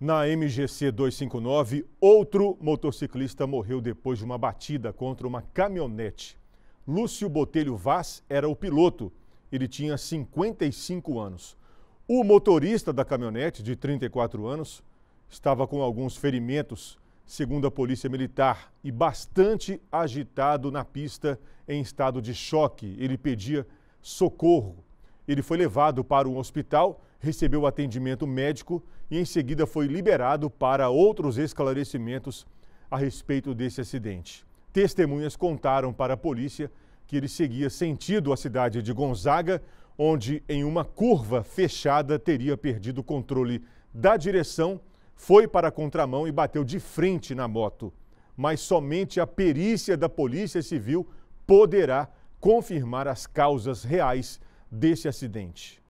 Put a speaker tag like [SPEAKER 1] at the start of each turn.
[SPEAKER 1] Na MGC 259, outro motociclista morreu depois de uma batida contra uma caminhonete. Lúcio Botelho Vaz era o piloto. Ele tinha 55 anos. O motorista da caminhonete, de 34 anos, estava com alguns ferimentos, segundo a Polícia Militar, e bastante agitado na pista em estado de choque. Ele pedia socorro. Ele foi levado para um hospital, recebeu atendimento médico e em seguida foi liberado para outros esclarecimentos a respeito desse acidente. Testemunhas contaram para a polícia que ele seguia sentido a cidade de Gonzaga, onde em uma curva fechada teria perdido o controle da direção, foi para a contramão e bateu de frente na moto. Mas somente a perícia da Polícia Civil poderá confirmar as causas reais desse acidente.